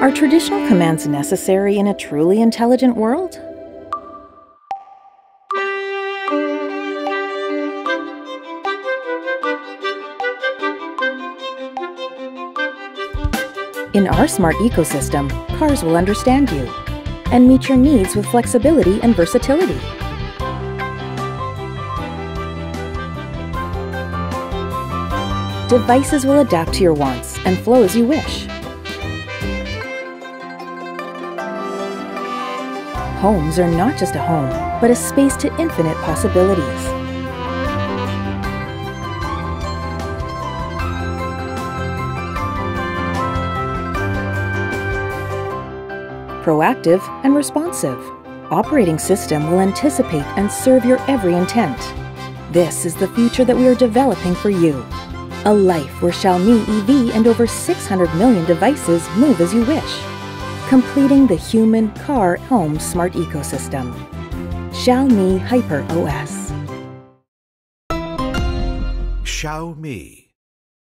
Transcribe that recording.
Are traditional commands necessary in a truly intelligent world? In our smart ecosystem, cars will understand you and meet your needs with flexibility and versatility. Devices will adapt to your wants and flow as you wish. Homes are not just a home, but a space to infinite possibilities. Proactive and responsive. Operating system will anticipate and serve your every intent. This is the future that we are developing for you. A life where Xiaomi EV and over 600 million devices move as you wish completing the human car home smart ecosystem. Xiaomi Hyper OS. Xiaomi.